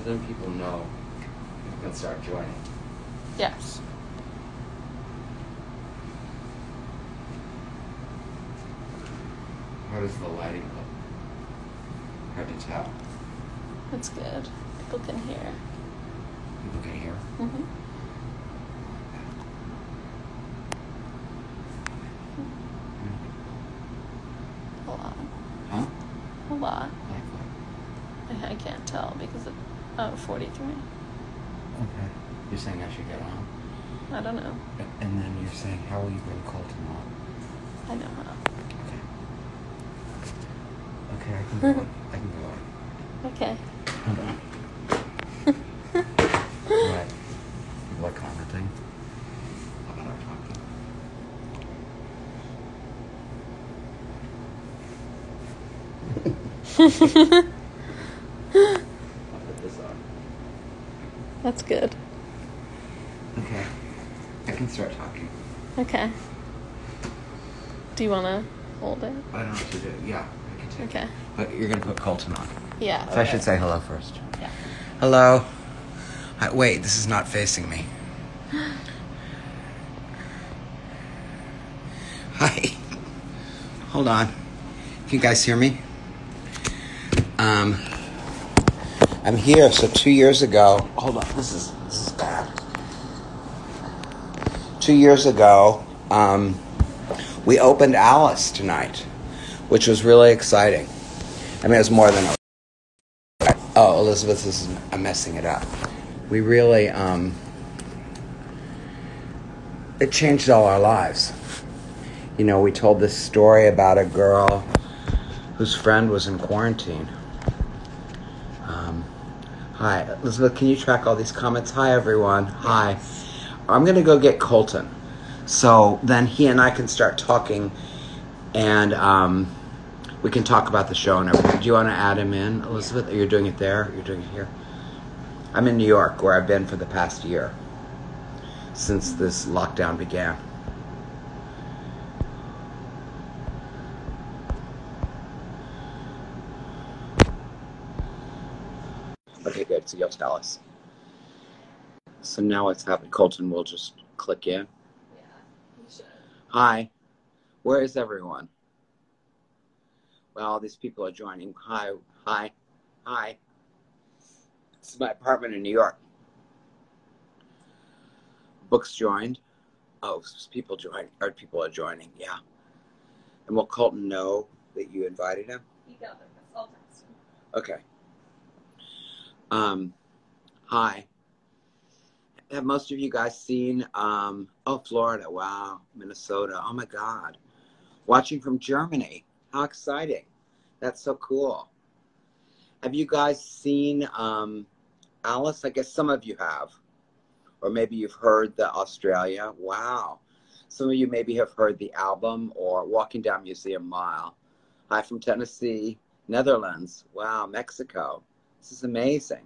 Because then people know and start joining. Yes. How does the lighting look? Hard to tell. That's good. People can hear. People can hear. hmm A lot. Huh? A lot. Like what? I, I can't tell because of 43. Okay. You're saying I should get on? I don't know. And then you're saying, how will you bring Colton on? I don't know how. Okay. Okay, I can go on. I can go on. Okay. Hold on. what? What commenting? About our talking? I'll put this on. That's good. Okay. I can start talking. Okay. Do you want to hold it? I don't know what to do. Yeah, I can take Okay. But you're going to put Colton on. Yeah. So I okay. should say hello first. Yeah. Hello. Hi, wait, this is not facing me. Hi. Hold on. Can you guys hear me? Um, I'm here. So two years ago. Hold on. This is this is bad. Two years ago, um, we opened Alice tonight, which was really exciting. I mean, it was more than a Oh, Elizabeth, is I'm messing it up. We really, um, it changed all our lives. You know, we told this story about a girl whose friend was in quarantine. Um, hi, Elizabeth, can you track all these comments? Hi, everyone. Hi. I'm going to go get Colton. So then he and I can start talking and, um, we can talk about the show and everything. Do you want to add him in, Elizabeth? Or you're doing it there? You're doing it here? I'm in New York, where I've been for the past year, since this lockdown began. Okay, good. So you'll tell us. So now what's happened? Colton will just click in. Yeah. Hi. Where is everyone? Well, these people are joining. Hi, hi, hi. This is my apartment in New York. Books joined. Oh, people joined. Or people are joining. Yeah. And will Colton know that you invited him? You got it. Him. Okay. Um, hi. Have most of you guys seen? Um, oh, Florida. Wow. Minnesota. Oh my God. Watching from Germany. How exciting. That's so cool. Have you guys seen um, Alice? I guess some of you have. Or maybe you've heard the Australia. Wow. Some of you maybe have heard the album or Walking Down Museum Mile. Hi from Tennessee, Netherlands. Wow, Mexico. This is amazing.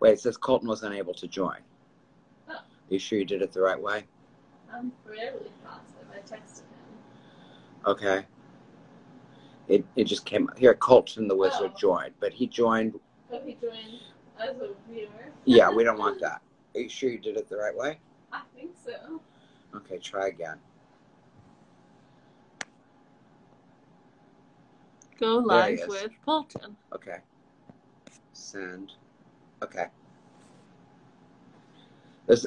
Wait, it says Colton was unable to join. Oh. Are you sure you did it the right way? I'm fairly positive. I texted him. Okay. It, it just came up. here. Colton the Wizard Oh. joined, but he joined. Oh, he joined as a viewer. Yeah, we don't want that. Are you sure you did it the right way? I think so. Okay, try again. Go live with Colton. Okay. Send. Okay. There's.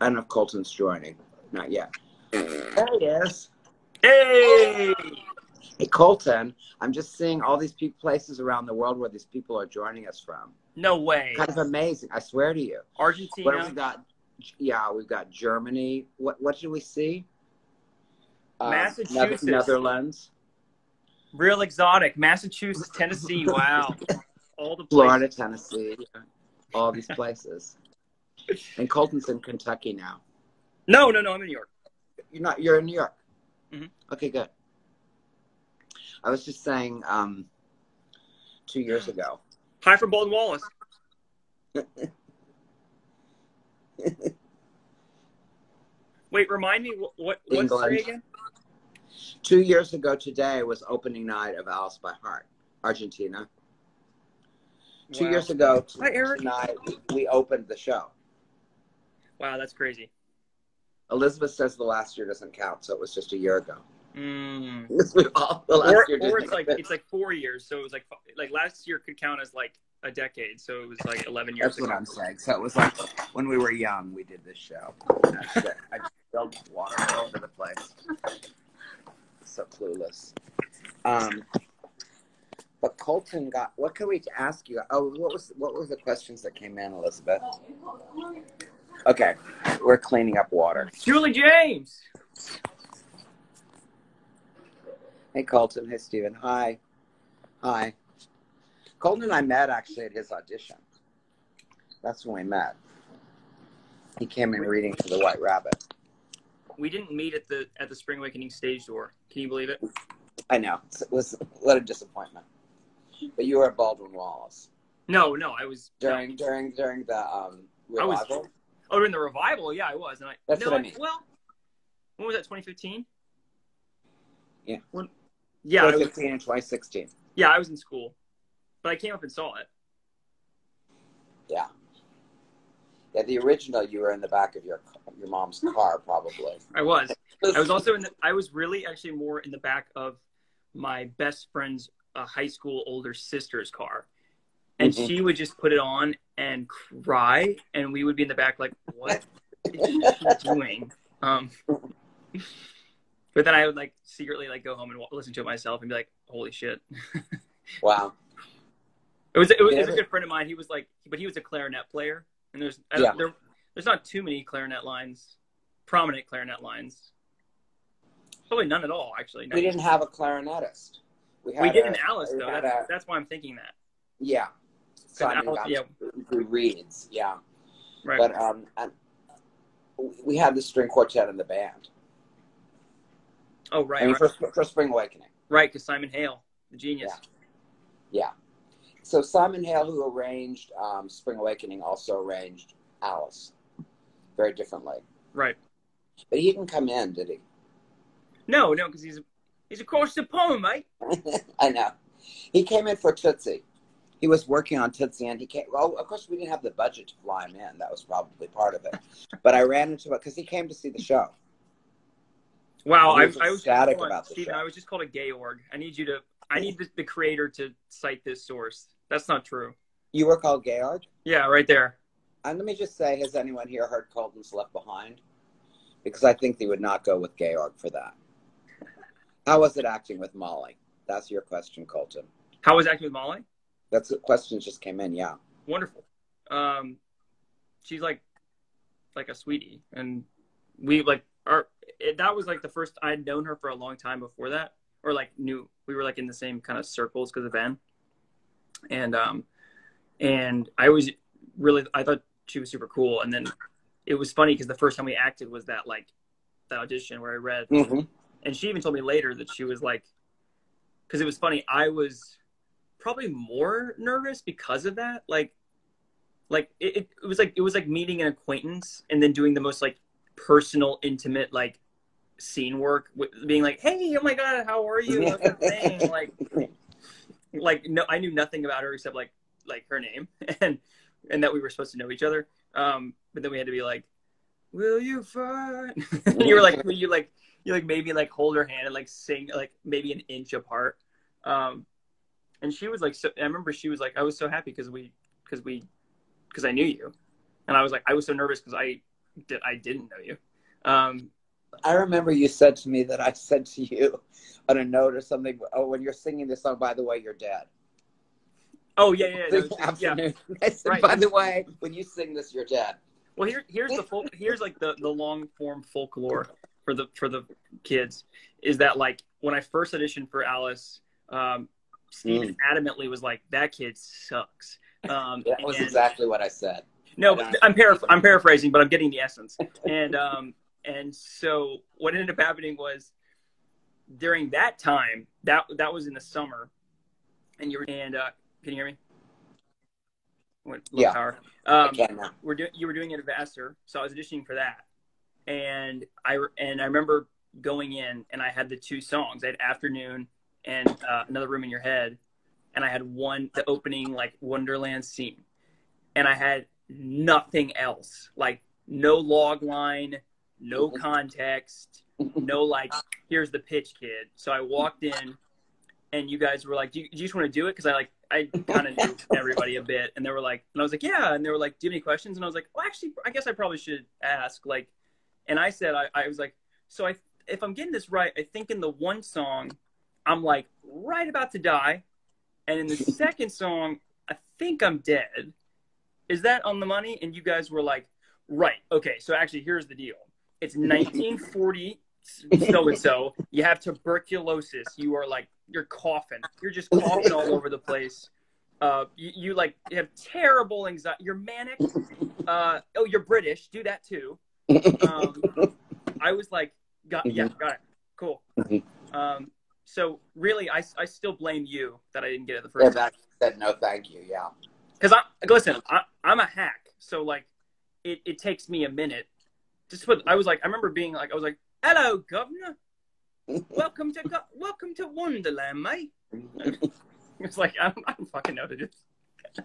I don't know if Colton's joining. Not yet. There he is. Hey! Hey, Colton. I'm just seeing all these pe- places around the world where these people are joining us from. No way. Kind of amazing. I swear to you. What have we Argentina. got? Yeah, we've got Germany. What What did we see? Uh, Massachusetts. Nether- Netherlands, Real exotic. Massachusetts, Tennessee. Wow. All the places. Florida, Tennessee, all these places. And Colton's in Kentucky now. No, no, no. I'm in New York. You're not. You're in New York. Mhm. Okay, good. I was just saying, um, two years ago. Hi from Baldwin Wallace. Wait, remind me what what what's England. again? Two years ago today was opening night of Alice by Heart, Argentina. Two Wow. years ago Hi, Eric. tonight, we, we opened the show. Wow, that's crazy. Elizabeth says the last year doesn't count, so it was just a year ago. Mm. All- Or, or it's like it's like four years, so it was like like last year could count as like a decade, so it was like eleven years That's what. I'm saying. So it was like when we were young, we did this show. I just spilled water all over the place. So clueless. Um, but Colton got. What can we ask you? Oh, what was what were the questions that came in, Elizabeth? Okay, we're cleaning up water. Julie James. Hey, Colton. Hey, Steven. Hi. Hi. Colton and I met actually at his audition. That's when we met. He came in reading for the White Rabbit. We didn't meet at the at the Spring Awakening stage door. Can you believe it? I know. It was what a disappointment. But you were at Baldwin Wallace No, no, I was during during during the um, I was- revival. Oh, during the revival, yeah, I was. And I, That's no, what I mean. Well, when was that? 2015. Yeah. When, yeah, I was, 2015 and 2016. yeah, I was in school, but I came up and saw it. Yeah. Yeah, the original you were in the back of your your mom's car probably. I was. I was also in. The, I was really actually more in the back of my best friend's uh, high school older sister's car, and Mhm. she would just put it on and cry, and we would be in the back like, "What is she doing?" Um, but then I would like secretly like go home and listen to it myself and be like, "Holy shit!" wow. It was it was, it was a good friend of mine. He was like, but he was a clarinet player, and there's Yeah. there, there's not too many clarinet lines, prominent clarinet lines. Probably none at all, actually. No. We didn't have a clarinetist. Had We did a- in Alice though. That's, a- that's why I'm thinking that. yeah. Simon Alice- yeah. who reads, yeah. Right. But um, we had the string quartet in the band. oh right, I mean, right, for, for Spring Awakening. right. Because Simon Hale, the genius. Yeah. So Simon Hale, who arranged um, Spring Awakening, also arranged Alice, very differently. Right. But he didn't come in, did he? No, no, because he's he's across the pond, mate. I know. He came in for Tootsie. He was working on Tootsie, and he came. Well, of course, we didn't have the budget to fly him in. That was probably part of it. but I ran into it because he came to see the show. Wow, I, was I was ecstatic about the Steven, show. I was just called a Georg. I need you to. I need the, the creator to cite this source. That's not true. You were called Georg. Yeah, right there. And let me just say, has anyone here heard Colton's Left Behind? Because I think they would not go with Georg for that. How was it acting with Molly? That's your question, Colton. How was acting with Molly? That's the questions just came in. Yeah. wonderful. Um, she's like, like a sweetie, and we like our. It, that was like the first I'd known her for a long time before that, or like knew we were like in the same kind of circles because of Ben. And um, and I was really I thought she was super cool, and then it was funny because the first time we acted was that like that audition where I read Mm-hmm. And she even told me later that she was like because it was funny i was probably more nervous because of that like like it, it, was like it was like meeting an acquaintance and then doing the most like personal intimate like scene work with being like hey oh my god how are you? Like like no i knew nothing about her except like like her name and and that we were supposed to know each other um but then we had to be like will you find you were like you like you like maybe like hold her hand and like sing like maybe an inch apart um and she was like so i remember she was like i was so happy because we because we because i knew you and i was like i was so nervous because i did i didn't know you um I remember you said to me that I said to you on a note or something, oh, when you're singing this song, by the way, you're dead. oh yeah yeah yeah, The yeah. afternoon. I said, Right. by the way, when you sing this, you're dead. well here here's the full here's like the the long form folklore for the for the kids is that like when i first auditioned for alice um steve adamantly was like that kid sucks um That was and- exactly what I said. No, I I'm I'm paraphrasing, but I'm getting the essence. And um, and so what ended up happening was during that time that that was in the summer, and you were and uh, can you hear me? Low Yeah. Power. I Um, can now. we're doing you were doing it at Vassar, so I was auditioning for that, and I and I remember going in and I had the two songs. I had Afternoon and uh, Another Room in Your Head, and I had one the opening like Wonderland scene, and I had nothing else. Like no log line, no context, no like here's the pitch, kid. So I walked in, and you guys were like, "Do you, do you just want to do it?" Because I like I kind of knew everybody a bit, and they were like, and I was like, "Yeah," and they were like, "Do you have any questions?" And I was like, "Well, actually, I guess I probably should ask." Like, and I said, I, I was like, "So I if I'm getting this right, I think in the one song, I'm like right about to die, and in the second song, I think I'm dead. Is that on the money?" And you guys were like, "Right, okay." So actually, here's the deal. It's 1940 so and so. You have tuberculosis. You are like you're coughing. You're just coughing all over the place. Uh, you, you like you have terrible anxiety. You're manic. Uh, oh, you're British. Do that too. Um, I was like, got yeah, got it. Cool. Um, so really, I, I still blame you that I didn't get it the Yeah, first time. said no, thank you. Yeah. Because I listen, I, I'm a hack, so like, it, it takes me a minute. Just put. I was like, I remember being like, I was like, "Hello, governor. Welcome to go- welcome to Wonderland, mate." It's like I don't, I don't fucking know what to do.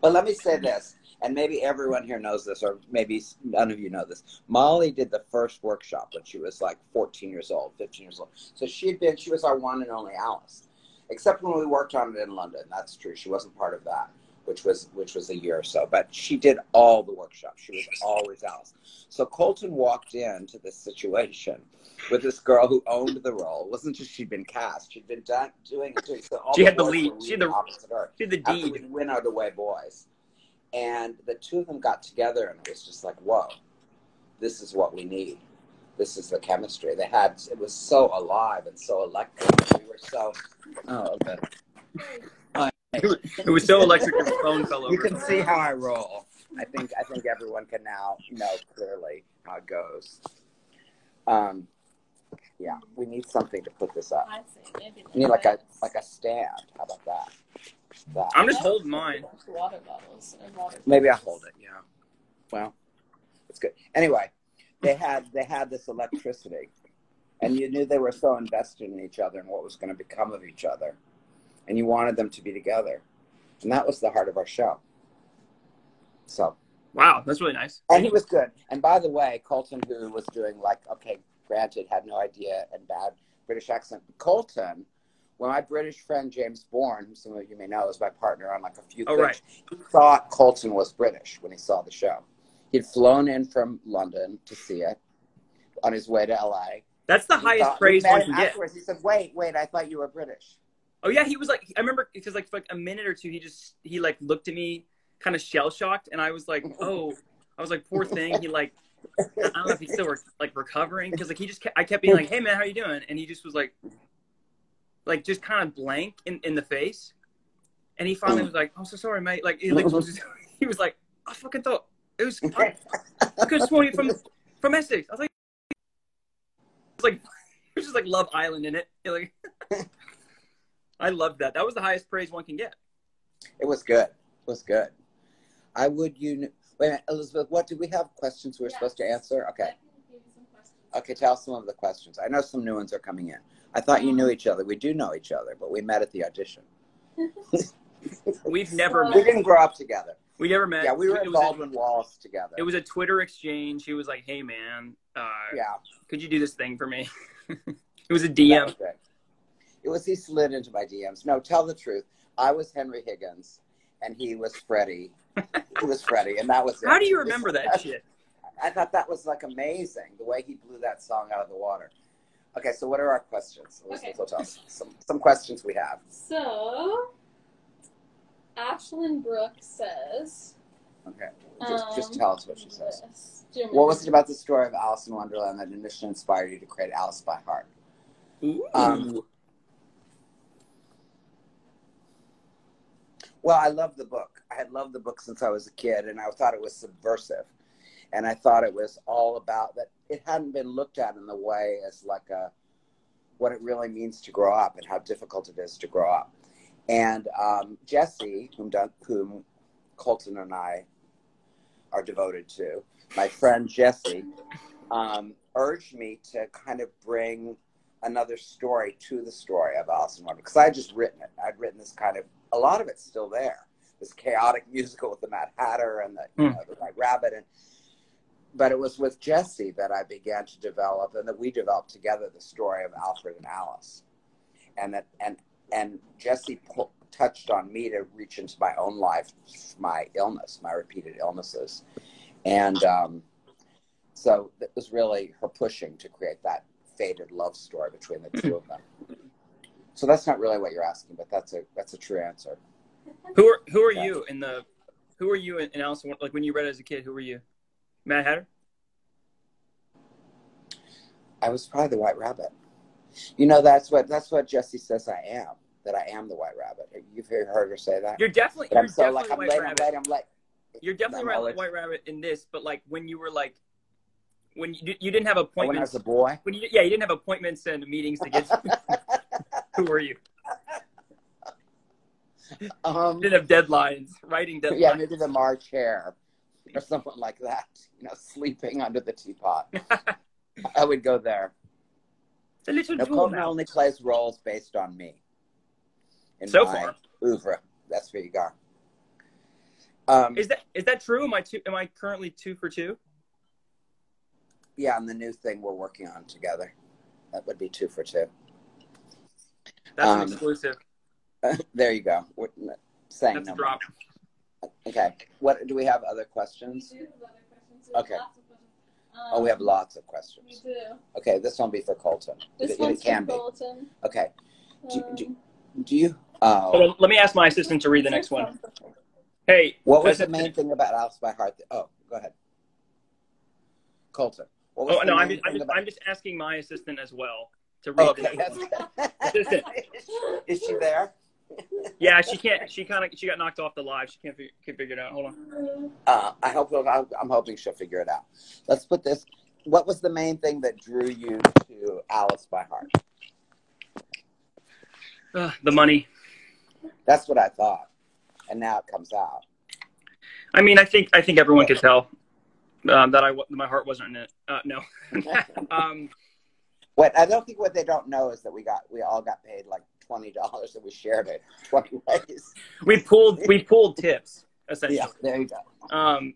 Well, let me say this, and maybe everyone here knows this, or maybe none of you know this. Molly did the first workshop when she was like 14 years old, 15 years old. So she had been, she was our one and only Alice, except when we worked on it in London. That's true. She wasn't part of that, which was which was a year or so. But she did all the workshops. She was always Alice. So Colton walked into this situation with this girl who owned the role. It wasn't just she'd been cast; she'd been done, doing it. So all She had the lead. She had the- her Did the after deed. we win are the way boys and the two of them got together and it was just like whoa this is what we need. This is the chemistry. They had it was so alive and so electric. We were so oh okay. It was so electric your phone fell over. you can see how i roll. I think i think everyone can now know clearly how it goes. Um yeah we need something to put this up. I see. Maybe we need like a like a stand? How about that that I'm just holding mine. Water bottles and water. Maybe I hold it. Yeah. Well, it's good. Anyway, they had they had this electricity, and you knew they were so invested in each other and what was going to become of each other, and you wanted them to be together, and that was the heart of our show. So, Wow, that's really nice. and he was good. And by the way, Colton, who was doing like okay, granted, had no idea and bad British accent. but Colton. When my British friend James Bourne, who some of you may know is my partner on like a few Oh, things, right. he thought Colton was British when he saw the show. He'd flown in from London to see it on his way to LA. That's the He highest thought- praise one can get. He said, "Wait, wait, I thought you were British." Oh yeah, he was like, I remember because like for like a minute or two, he just he like looked at me, kind of shell shocked, and I was like, oh, I was like, poor thing. He like, I don't know if he's still like recovering because like he just kept, I kept being like, hey man, how you doing? And he just was like, like just kind of blank in in the face, and he finally was like, I'm so sorry, mate. Like he, like, was, he was like, I fucking thought it was. I, I could have sworn you from from Essex. I was like, it's like it was just like Love Island in it. You're like. I loved that. That was the highest praise one can get. It was good. It was good. I would you wait minute, Elizabeth. What did we have questions we were supposed to answer? Okay, okay. Tell some of the questions. I know some new ones are coming in. I thought you knew each other. We do know each other, but we met at the audition. We've never We didn't grow up together. We never met. Yeah, we were it in was, a, Baldwin Wallace together. it was a Twitter exchange. He was like, "Hey man, uh, yeah. could you do this thing for me?" it was a DM. was great. It was he slid into my DMs. No, tell the truth. I was Henry Higgins, and he was Freddie. he was Freddie, and that was it. How do you remember that shit? I thought that was like amazing the way he blew that song out of the water. Okay, so what are our questions? Elizabeth Okay. will tell us some some questions we have. So, Ashlyn Brooke says. Okay, just just um, tell us what she says. this. What was it about the story of Alice in Wonderland that initially inspired you to create Alice by Heart? Um, Well, I love the book. I had loved the book since I was a kid, and I thought it was subversive. And I thought it was all about that. It hadn't been looked at in the way as like a what it really means to grow up and how difficult it is to grow up. And um, Jessie, whom, whom Colton and I are devoted to, my friend Jessie, um, urged me to kind of bring another story to the story of Alice in Wonderland because I had just written it. I'd written this kind of a lot of it's still there. This chaotic musical with the Mad Hatter and the you Hmm. know, the White Rabbit and but it was with Jessie that I began to develop and that we developed together the story of Alfred and Alice. And that and and Jessie pu- touched on me to reach into my own life, my illness, my repeated illnesses. And um, so it was really her pushing to create that faded love story between the two of them. So that's not really what you're asking, but that's a that's a true answer. Who are who are Yeah. you in the who are you in, in Alice? Like when you read it as a kid, who were you? Mad Hatter. I was probably the White Rabbit. You know, that's what that's what Jessie says I am. That I am the White Rabbit. You've heard her say that. You're definitely But you're I'm so definitely like I'm White late, I'm Rabbit. late, I'm late. You're definitely right, White Rabbit in this, but like when you were like when you you didn't have appointments. When I was a boy. When you yeah, you didn't have appointments and meetings to get. who were you? Um, You didn't have deadlines, writing deadlines. yeah, maybe the March Hare or something like that. You know, sleeping under the teapot. I would go there. The little Coleman now. only plays roles based on me. In So my far. oeuvre. That's where you go. Um, Is that is that true? Am I two? Am I currently two for two? yeah, and the new thing we're working on together. That would be two for two. That's Um, an exclusive. there you go. We're saying That's a no drop. More. Okay. What do we have other questions? We do have other questions. We have Okay. lots of questions. Oh, we have Um, lots of We questions. do. Okay, this one be for Colton. This it, one's it can from be. Okay. Do- do- Um, Do you? Oh. Hold let me ask my assistant to read the next one. Hey, What was the assistant- main thing about Alice by Heart? that- oh, go ahead. Colton. What was Oh the no, main I'm just, I'm just, about- I'm just asking my assistant as well to read Oh, the okay. next one. Assistant. Is she there? Yeah, she can't. She kind of she got knocked off the live. She can't figure, can't figure it out. Hold on. Uh, I hope. I'm I'm hoping she'll figure it out. Let's put this. What was the main thing that drew you to Alice by Heart? Ugh, the money. That's what I thought, and now it comes out. I mean, I think I think everyone could tell um, that I my heart wasn't in it. Uh, no. um, What I don't think what they don't know is that we got we all got paid like twenty dollars and we shared it twenty ways. we pulled we pulled tips essentially. Yeah, there you go. um,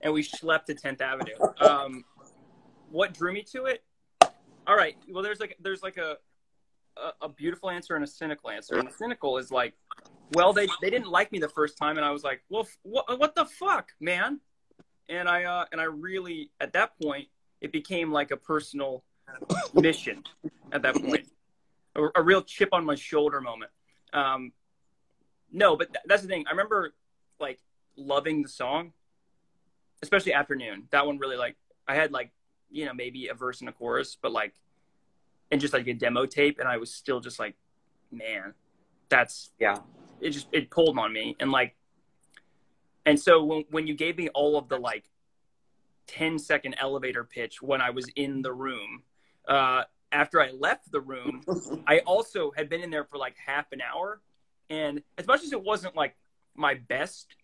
and we schlepped to 10th Avenue. Um, what drew me to it? All right. Well, there's like there's like a, a a beautiful answer and a cynical answer. And the cynical is like, well, they they didn't like me the first time, and I was like, well, f- what what the fuck, man? And I uh, and I really at that point it became like a personal mission. At that point, a, a real chip on my shoulder moment. Um, no, but th- that's the thing. I remember like loving the song, especially afternoon. That one really like I had like you know maybe a verse and a chorus, but like and just like a demo tape, and I was still just like, man, that's Yeah. It just it pulled on me, and like, and so when when you gave me all of the like 10 second elevator pitch when I was in the room. Uh, after I left the room, I also had been in there for like half an hour. And as much as it wasn't like my best,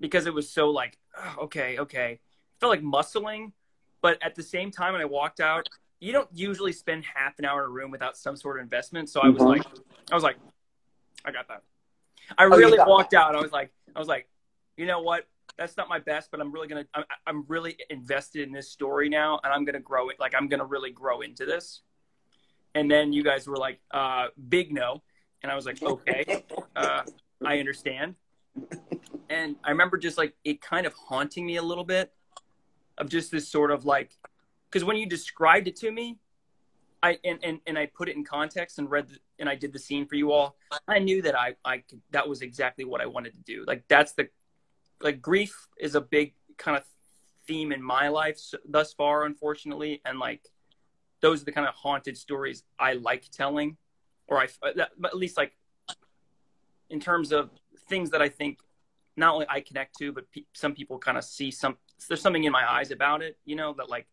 because it was so like, oh, okay, okay, felt like muscling. But at the same time, when I walked out, you don't usually spend half an hour in a room without some sort of investment. So I was Mhm. like, I was like, I got that. I you really walked out. I was like, I was like, you know what? That's not my best, but I'm really gonna. I'm, I'm really invested in this story now, and I'm gonna grow it. Like I'm gonna really grow into this. And then you guys were like, uh, "Big no," and I was like, "Okay, uh, I understand." And I remember just like it kind of haunting me a little bit, of just this sort of like, because when you described it to me, I and, and and I put it in context and read the, and I did the scene for you all. I knew that I I could, that was exactly what I wanted to do. Like that's the like grief is a big kind of theme in my life s- thus far, unfortunately, and like those are the kind of haunted stories I like telling, or I uh, at least like in terms of things that I think not only I connect to, but pe- some people kind of see some. There's something in my eyes about it, you know, that like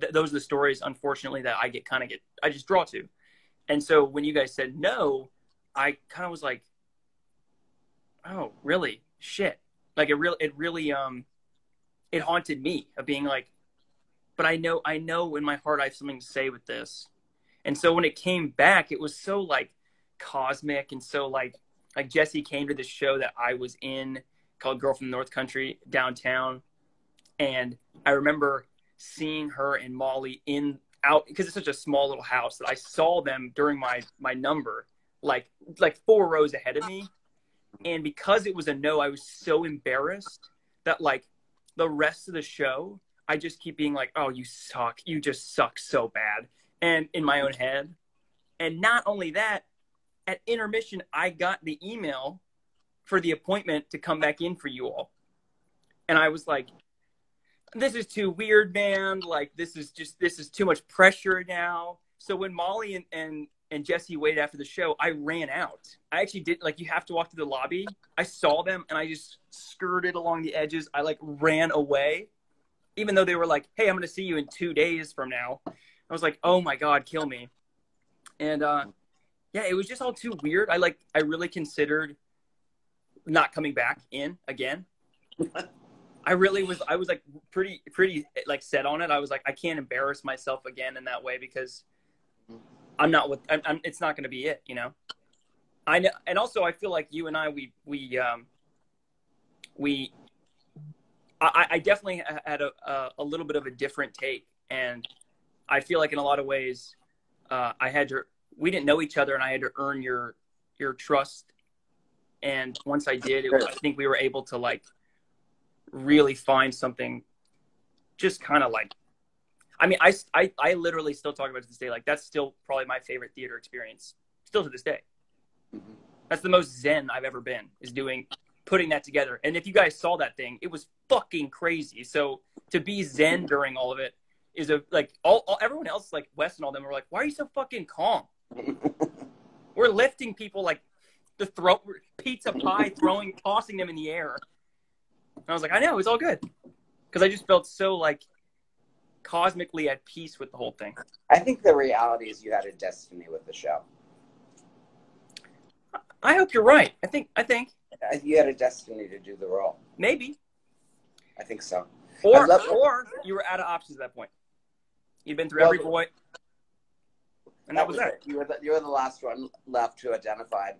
th- those are the stories, unfortunately, that I get kind of get I just draw to. And so when you guys said no, I kind of was like, oh, really? Shit. Like it really, it really, um, it haunted me of being like, but I know, I know in my heart I have something to say with this. And so when it came back, it was so like cosmic and so like like Jessie came to the show that I was in called Girl from the North Country downtown. And I remember seeing her and Molly in out because it's such a small little house that I saw them during my my number, like like four rows ahead of me. And because it was a no, I was so embarrassed that like the rest of the show, I just keep being like, "Oh, you suck! You just suck so bad," and in my own head. And not only that, at intermission, I got the email for the appointment to come back in for you all, and I was like, "This is too weird, man! Like, this is just this is too much pressure now." So when Molly and and and Jessie waited after the show, I ran out. I actually did like you have to walk to the lobby. I saw them and I just skirted along the edges. I like ran away, even though they were like, "Hey, I'm going to see you in two days from now." I was like, "Oh my god, kill me!" And uh, yeah, it was just all too weird. I like I really considered not coming back in again. I really was. I was like pretty pretty like set on it. I was like, I can't embarrass myself again in that way because I'm not with. I'm, I'm, it's not going to be it, you know. I know, and also I feel like you and I, we we um, we. I, I definitely had a, a, a little bit of a different take, and I feel like in a lot of ways, uh, I had to. We didn't know each other, and I had to earn your your trust. And once I did, it, I think we were able to like really find something, just kind of like I mean, I, I, I literally still talk about it to this day. Like that's still probably my favorite theater experience, still to this day. Mm-hmm. That's the most zen I've ever been is doing, putting that together. And if you guys saw that thing, it was fucking crazy. So to be zen during all of it is a like all, all everyone else like Wes and all them were like, why are you so fucking calm? we're lifting people like the throat pizza pie, throwing, tossing them in the air. And I was like, I know, it's all good because I just felt so like cosmically at peace with the whole thing. I think the reality is you had a destiny with the show. I hope you're right. I think I think Uh, you had a destiny to do the role. Maybe. I think so. Or or you were out of options at that point. You'd been through well, every boy, and that, that was, was it. You were the, you were the last one left who identified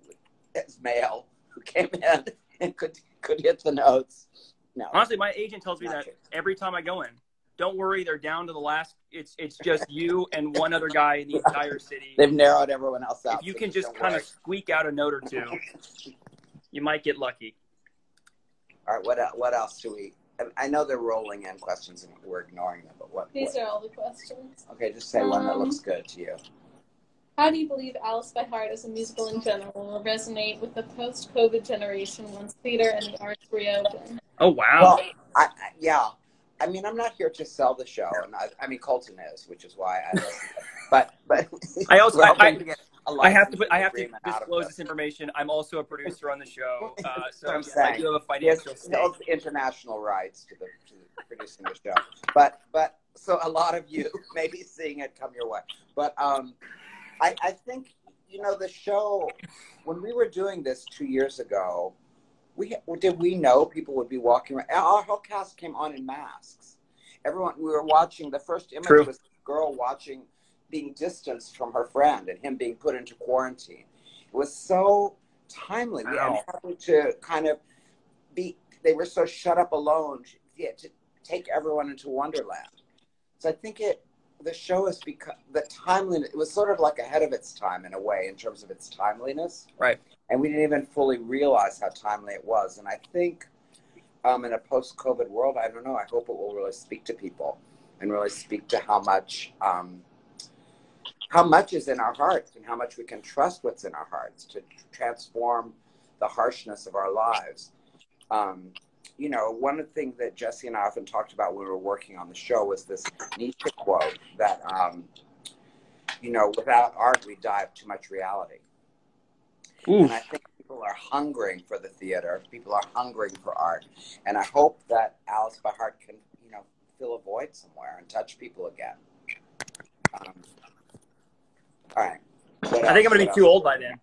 as male who came in and could could hit the notes. No. Honestly, my agent tells me that true. every time I go in don't worry, they're down to the last. It's it's just you and one other guy in the entire city. They've narrowed everyone else out. If you so can just kind worry. of squeak out a note or two, you might get lucky. All right, what what else do we? I know they're rolling in questions and we're ignoring them, but what? These what? are all the questions. Okay, just say um, one that um, looks good to you. How do you believe Alice by Heart as a musical in general will resonate with the post-COVID generation once theater and the arts reopen? Oh wow! Well, I, I, yeah, I mean, I'm not here to sell the show, and I, I mean, Colton is, which is why I. but but I also I, I, I, have to put I have to disclose this information. I'm also a producer on the show, uh, so yes, I do have a financial stake. international rights to the to producing the show. But but so a lot of you may be seeing it come your way. But um, I I think you know the show when we were doing this two years ago we did we know people would be walking around. Our whole cast came on in masks. Everyone we were watching. The first image True. was girl watching, being distanced from her friend, and him being put into quarantine. It was so timely. Wow. Having to kind of be. They were so shut up alone. Yeah, to take everyone into Wonderland. So I think it the show has become the timeliness. It was sort of like ahead of its time in a way in terms of its timeliness. Right and we didn't even fully realize how timely it was. And I think um, in a post-COVID world, I don't know. I hope it will really speak to people and really speak to how much um, how much is in our hearts and how much we can trust what's in our hearts to transform the harshness of our lives. Um, you know, one of the things that Jessie and I often talked about when we were working on the show was this Nietzsche quote that, um, you know, without art, we die of too much reality. Oof. And I think people are hungering for the theater. People are hungering for art. And I hope that Alice by Heart can, you know, fill a void somewhere and touch people again. Um, all right. What I think I'm going to be too old by then.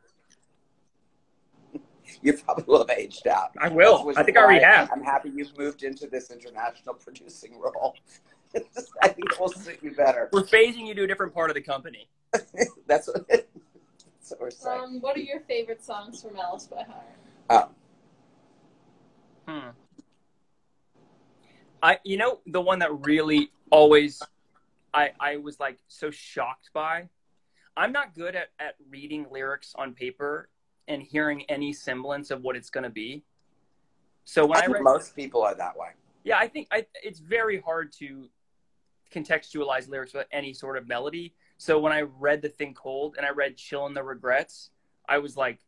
you probably will have aged out. I will. I think I already have. I'm happy you've moved into this international producing role. I think it will suit you better. We're phasing you to a different part of the company. That's what, that's what we're saying. Um, what are your favorite songs from Alice by Heart? Um, Hmm. I you know the one that really always I I was like so shocked by. I'm not good at at reading lyrics on paper and hearing any semblance of what it's going to be. So when I I, read most people are that way. Yeah, I think I, it's very hard to contextualize lyrics with any sort of melody. So when I read The Thing Cold and I read Chillin' the Regrets, I was like,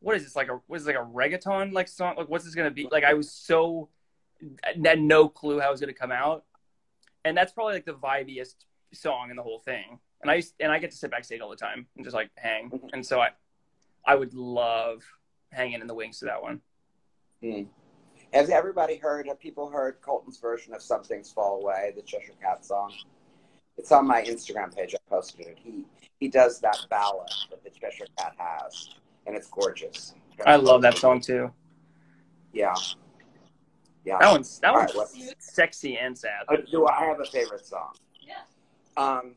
what is this like a what is this, like a reggaeton like song? Like what's this gonna be? Like I was so had no clue how it was gonna come out. And that's probably like the vibiest song in the whole thing. And I used, and I get to sit backstage all the time and just like hang. And so I I would love hanging in the wings to that one. Hmm. Has everybody heard? Have people heard Colton's version of "Some Things Fall Away," the Cheshire Cat song? It's on my Instagram page. I posted it. He he does that ballad that the Cheshire Cat has, and it's gorgeous. I love that song too. Yeah, yeah. That one's that All one's right, sexy and sad. Uh, do I have a favorite song? Yeah. Um.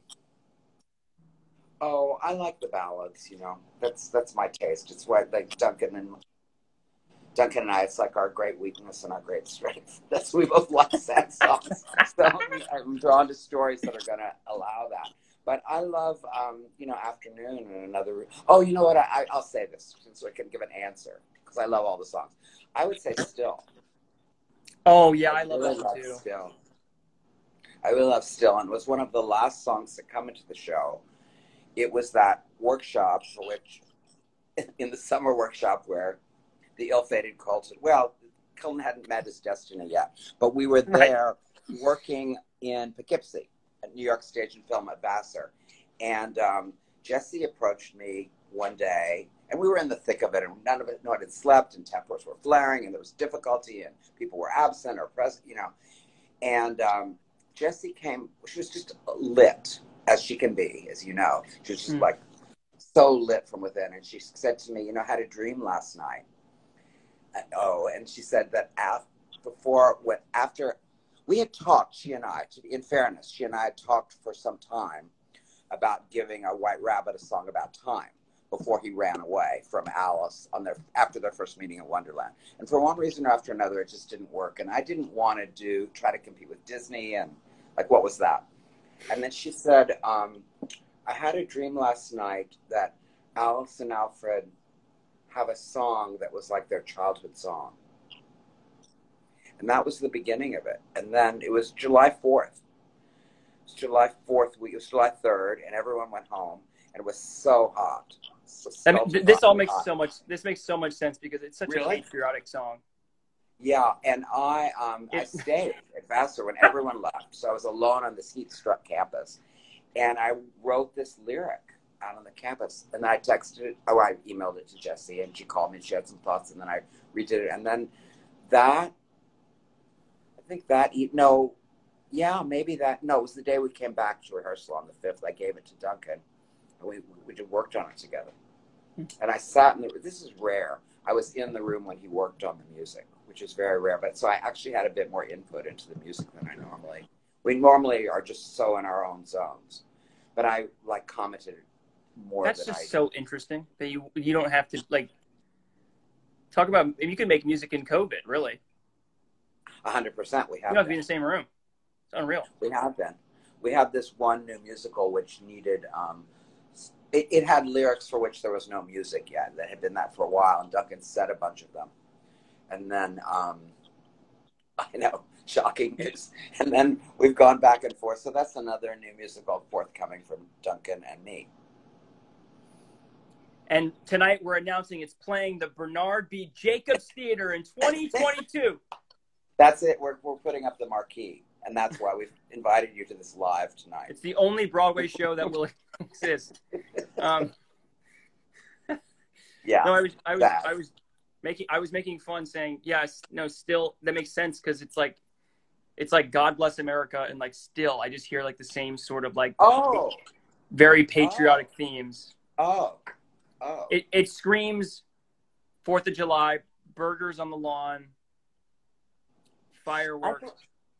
Oh, I like the ballads. You know, that's that's my taste. It's what like Duncan and Duncan and I. It's like our great weakness and our great strength. That's we both like sad songs. so I'm drawn to stories that are going to allow that. But I love, um, you know, Afternoon and another. Oh, you know what? I, I'll say this so I can give an answer because I love all the songs. I would say Still. Oh yeah, I love really that too. Still. I really love Still, and it was one of the last songs to come into the show. It was that workshop for which, in the summer workshop, where the ill-fated Colton. Well, Colton hadn't met his destiny yet, but we were Right. there working in Poughkeepsie at New York Stage and Film at Vassar, and um, Jessie approached me one day, and we were in the thick of it, and none of it, no one had slept, and tempers were flaring, and there was difficulty, and people were absent or present, you know. And um, Jessie came; she was just lit as she can be, as you know. She was just Mm. like so lit from within, and she said to me, "You know, I had a dream last night." And, oh, and she said that af- before, when after we had talked, she and I, to, in fairness, she and I had talked for some time about giving a White Rabbit a song about time before he ran away from Alice on their after their first meeting in Wonderland. And for one reason or after another, it just didn't work. And I didn't want to do try to compete with Disney and like what was that? And then she said, um, "I had a dream last night that Alice and Alfred have a song that was like their childhood song." And that was the beginning of it. And then it was July 4th. It was July 4th week. It was July 3rd, and everyone went home, and it was so hot. So I mean, th- this all makes hot. so much. This makes so much sense because it's such Really? a patriotic song. Yeah, and I um I stayed at Vassar when everyone left, so I was alone on this heat-struck campus, and I wrote this lyric out on the campus, and I texted it. Oh, I emailed it to Jessie, and she called me. and She had some thoughts, and then I redid it, and then that. I think that e- no, yeah, maybe that no. It was the day we came back to rehearsal on the fifth. I gave it to Duncan, and we we just worked on it together. And I sat in the. This is rare. I was in the room when he worked on the music, which is very rare. But so I actually had a bit more input into the music than I normally. We normally are just so in our own zones, but I like commented more That's than just I. so interesting that you you don't have to like talk about. If you can make music in COVID, really. hundred percent. We have. don't have to be in the same room. It's unreal. We have been. We have this one new musical which needed. Um, it, it had lyrics for which there was no music yet. That had been that for a while, and Duncan said a bunch of them, and then um, I know shocking news. And then we've gone back and forth. So that's another new musical forthcoming from Duncan and me. And tonight we're announcing it's playing the Bernard B. Jacobs Theater in 2022. That's it. We're we're putting up the marquee, and that's why we've invited you to this live tonight. It's the only Broadway show that will exist. Um, Yeah. no, I was, I was, That. I was making, I was making fun saying, yes, no, still that makes sense because it's like, it's like God bless America, and like still, I just hear like the same sort of like Oh. very oh. patriotic themes. Oh. Oh. It it screams Fourth of July, burgers on the lawn, I fireworks.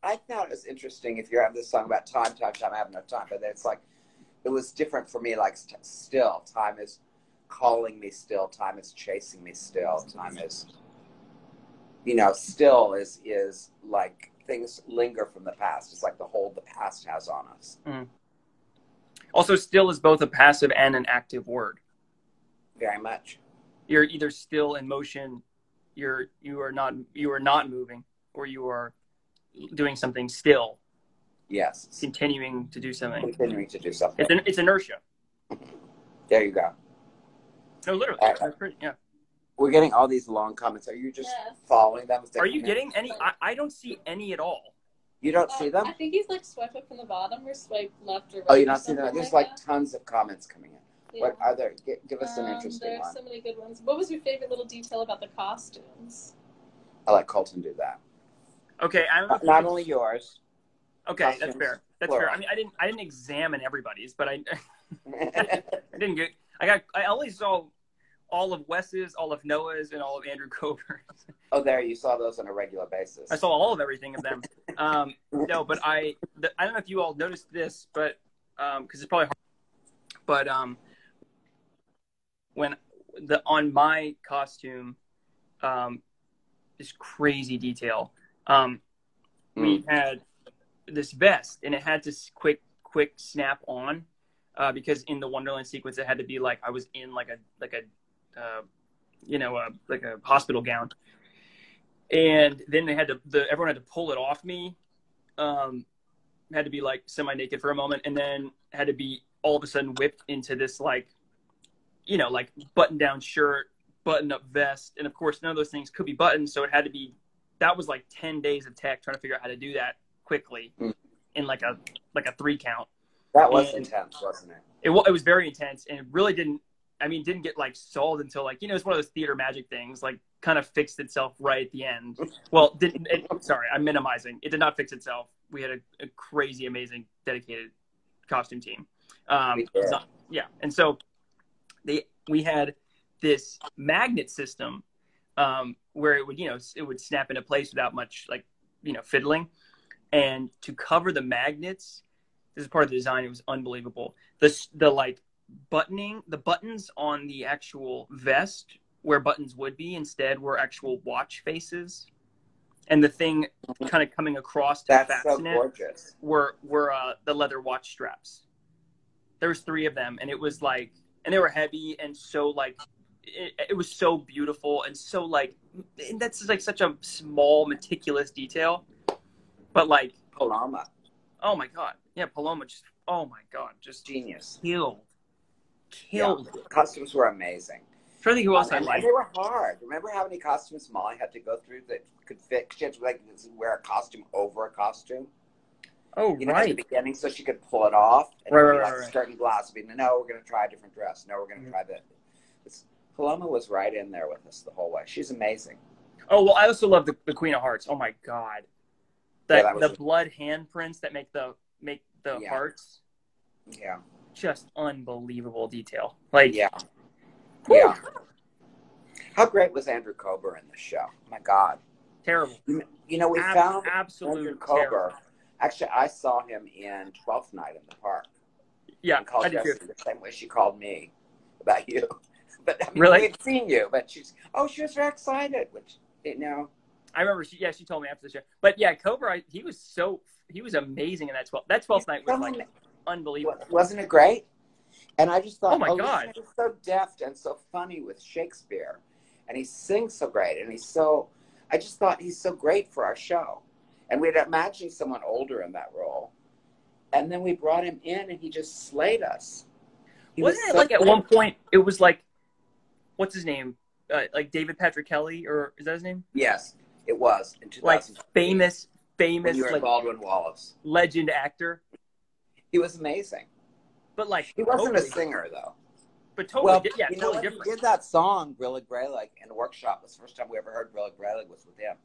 I thought it was interesting if you're having this song about time, time, time, I have no time, but it's like, it was different for me, like st- still, time is calling me still, time is chasing me still, time is, you know, still is, is like things linger from the past. It's like the hold the past has on us. Mm. Also, still is both a passive and an active word. Very much. You're either still in motion, you're you are not you are not moving, or you are doing something still, Yes. continuing to do something. Continuing to do something. It's an, it's inertia. There you go. No, literally. Uh, That's pretty- yeah. We're getting all these long comments. Are you just Yes. following them? Are you getting any? I, I don't see any at all. You don't Uh, see them? I think he's like swipe up from the bottom or swipe left or right. Oh, you're not seeing them? There's like that. tons of comments coming in. Yeah. What are there? Give, give us an Um, interesting There's one. so many good ones. What was your favorite little detail about the costumes? I let Colton do that. Okay, I don't know. Not only yours. okay, that's fair. That's plural. fair. I mean, I didn't I didn't examine everybody's, but I I didn't get. I got. I only saw all of Wes's, all of Noah's, and all of Andrew Kober. oh, there you saw those on a regular basis. I saw all of everything of them. Um, no, but I the, I don't know if you all noticed this, but because it's probably hard. But um, when the on my costume, um, this crazy detail. Um, we had this vest, and it had this quick quick snap on uh, because in the Wonderland sequence, it had to be like I was in like a like a uh, you know a, like a hospital gown. And then they had to the everyone had to pull it off me um had to be like semi naked for a moment and then had to be all of a sudden whipped into this like you know like button down shirt button up vest. And of course none of those things could be buttoned so it had to be that was like 10 days of tech trying to figure out how to do that quickly Mm. in like a like a three count that was and- intense, wasn't it? it, it was very intense and it really didn't i mean didn't get like solved until like you know it's one of those theater magic things like kind of fixed itself right at the end. Well didn't it, sorry i'm minimizing. It did not fix itself. We had a, a crazy amazing dedicated costume team. Um so- yeah and so they we had this magnet system um where it would you know it would snap into place without much like you know fiddling and to cover the magnets this is part of the design. It was unbelievable. The the like buttoning the buttons on the actual vest where buttons would be instead were actual watch faces. And the thing kind of coming across to That's so fasten it gorgeous. were were uh, the leather watch straps. There was three of them and it was like and they were heavy and so like it, it was so beautiful and so like and that's like such a small meticulous detail. But like Paloma, oh my god yeah paloma just oh my god just genius. killed killed it. Costumes were amazing. trying to think who else I and, like. they were hard. Remember how many costumes Molly had to go through that could fit? She had to like wear a costume over a costume. Oh you know, at the beginning, so she could pull it off. And Right, it would be right, like right, right. skirting glass. Would be, no, we're going to try a different dress. No, we're going to Mhm. try that. It's, Paloma was right in there with us the whole way. She's amazing. Oh well, I also love the, the Queen of Hearts. Oh my god, Yeah, that, that the blood handprints that make the make the Yeah. hearts Yeah, just unbelievable detail. Like yeah, whew, yeah. How great was Andrew Kober in the show? My God. terrible. You know, we Ab- found Andrew Kober. Actually, I saw him in Twelfth Night in the Park. Yeah, and called I did too. The same way she called me about you. But I mean, Really? we had seen you, but she's oh, she was very excited, which you know, I remember. She, yeah, she told me after the show. But yeah, Kober, I, he was so he was amazing in that twelve. That twelfth night was like unbelievable. wasn't it great? And I just thought, Oh my this God. is so deft and so funny with Shakespeare, and he sings so great, and he's so. I just thought he's so great for our show, and we'd imagined someone older in that role, and then we brought him in, and he just slayed us. He was Wasn't it so like at one point it was like, what's his name? Uh, like David Patrick Kelly, or is that his name? Yes, it was in 2000. Like famous, famous you were like Baldwin Wallace. legend actor. He was amazing. But like He wasn't totally, a singer though. but totally, well, di- yeah, you totally when different. he did that song, Brillig Braylig, in a workshop. It was the first time we ever heard Brillig Braylig was with him.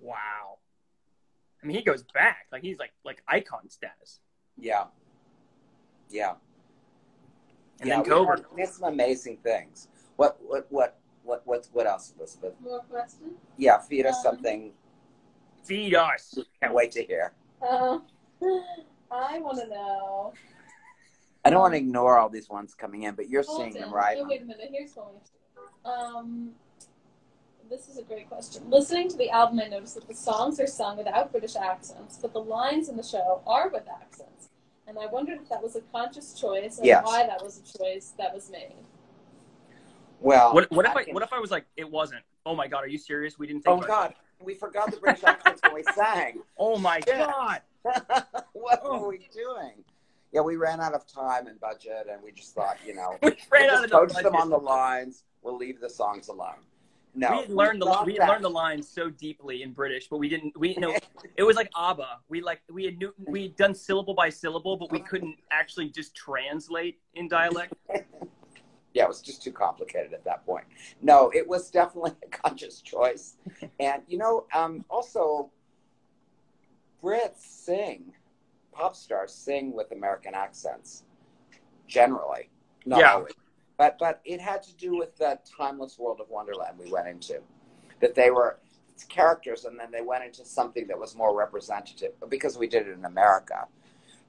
Wow. I mean, he goes back like he's like like icon status. Yeah. Yeah. And yeah, then we Kober. had, we had some amazing things. What what what what what what else, Elizabeth? More questions? Yeah, feed us Um, something Feed us. Can't wait to hear. Uh, I want to know. I don't want to ignore all these ones coming in, but you're seeing them right. Oh, wait a minute. Here's one. Um, this is a great question. Listening to the album, I noticed that the songs are sung without British accents, but the lines in the show are with accents. And I wondered if that was a conscious choice and Yes. why that was a choice that was made. Well, What, what if I can- what if I was like it wasn't? Oh my god, are you serious? We didn't think. Oh God, we forgot the British accents when we sang. Oh my Yeah. god. what Oh. were we doing? Yeah, we ran out of time and budget, and we just thought, you know, We ran we'll out of coach the them on the lines. We'll leave the songs alone. No, we had learned the we had learned the lines so deeply in British, but we didn't. We know it was like ABBA. We like we had knew, we had done syllable by syllable, but we couldn't actually just translate in dialect. Yeah, it was just too complicated at that point. No, it was definitely a conscious choice. And, you know, um, also, Brits sing, pop stars sing with American accents, generally. Not Yeah. always. But, but it had to do with that timeless world of Wonderland we went into. That they were characters and then they went into something that was more representative because we did it in America.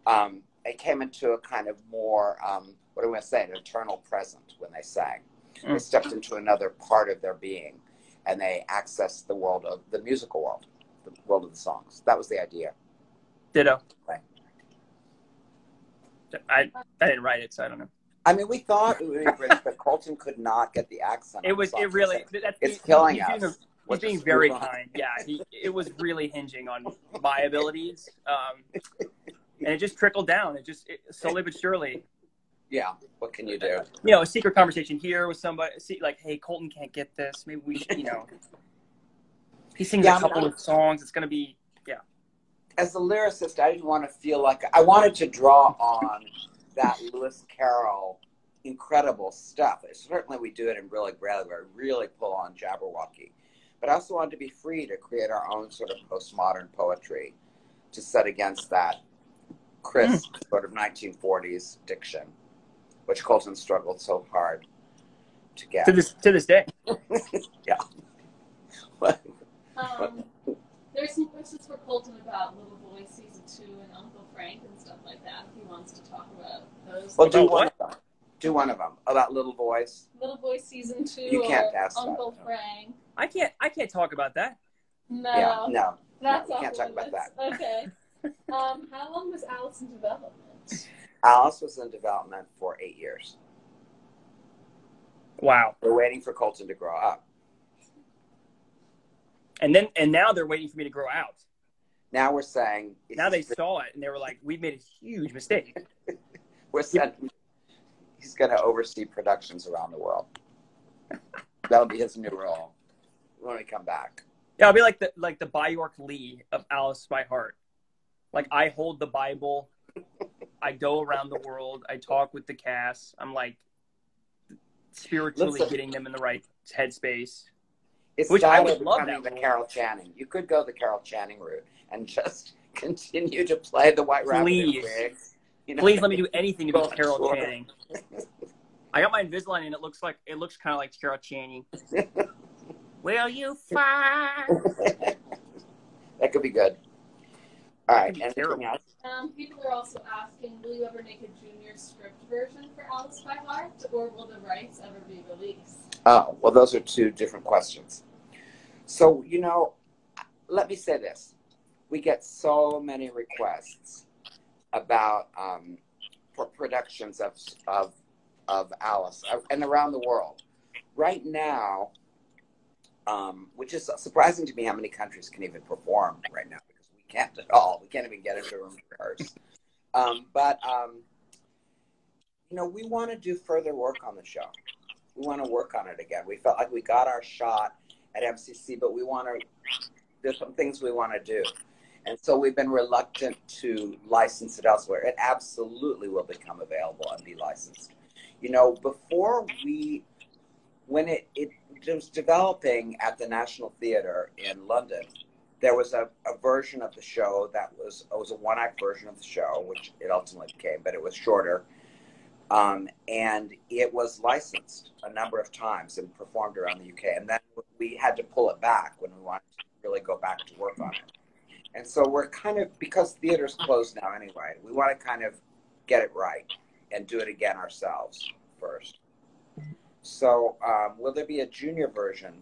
Um, it came into a kind of more, um, what do I want to say, an eternal present when they sang. They Mm. stepped into another part of their being and they accessed the world of the musical world, the world of the songs. That was the idea. Ditto. Right. I I didn't write it, so I don't know. I mean, we thought it would be British, but Colton could not get the accent. It was it really that's, It's he- killing he's being us. He's being very on. kind. Yeah, he, it was really hinging on my abilities, um, and it just trickled down. It just it, slowly but surely. Yeah. What can you do? You know, a secret conversation here with somebody. See, like, hey, Colton can't get this. Maybe we should. You know, he sings Yeah, a couple of songs. It's gonna be yeah. As a lyricist, I didn't want to feel like I wanted to draw on that Lewis Carroll incredible stuff. Certainly, we do it in Brillig Braylig, where we really pull on Jabberwocky. But I also wanted to be free to create our own sort of postmodern poetry to set against that crisp sort of 1940s diction, which Colton struggled so hard to get. to this to this day. Yeah. Um, there's some questions for Colton about Little Voice season two and Uncle Frank and stuff like that. If he wants to talk about those. well, do one of them. Do one of them about little boys. Little Voice season two You can't or ask that, Uncle no. Frank. I can't I can't talk about that. No, Yeah, no, that's no, we can't talk about that. Okay. Um, how long was Alice in development? Alice was in development for eight years. Wow. We're waiting for Colton to grow up. And then and now they're waiting for me to grow out. Now we're saying Now they saw it and they were like, "We made a huge mistake." we're sending, he's going to oversee productions around the world. That'll be his new role when we come back. Yeah, I'll be like the like the Byork Lee of Alice by Heart. Like I hold the Bible, I go around the world, I talk with the cast. I'm like spiritually Listen. getting them in the right headspace. It's Which I would love that the role. Carol Channing. You could go the Carol Channing route and just continue to play the White Rabbit Please. You know? Please let me do anything to be Well, Carol sure. Channing. I got my Invisalign and it looks like it looks kind of like Carol Channing. Will you find? that could be good. All right. That'd be Anything terrible. Um, people are also asking, will you ever make a junior script version for Alice by Heart, or will the rights ever be released? Oh, well, those are two different questions. So, you know, let me say this. We get so many requests about um, for productions of, of, of Alice uh, and around the world. Right now, um, which is surprising to me how many countries can even perform right now at all. We can't even get into room to rehearse. Um, but, um, you know, we want to do further work on the show we want to work on it again. We felt like we got our shot at MCC, but we want to. There's some things we want to do, and so we've been reluctant to license it elsewhere. It absolutely will become available and be licensed. You know, before we, when it it was developing at the National Theatre in London, there was a, a version of the show that was it was a one act version of the show, which it ultimately became, but it was shorter um, and it was licensed a number of times and performed around the UK. And then we had to pull it back when we wanted to really go back to work on it. And so we're kind of because theater's closed now anyway. We want to kind of get it right and do it again ourselves first. So um, will there be a junior version?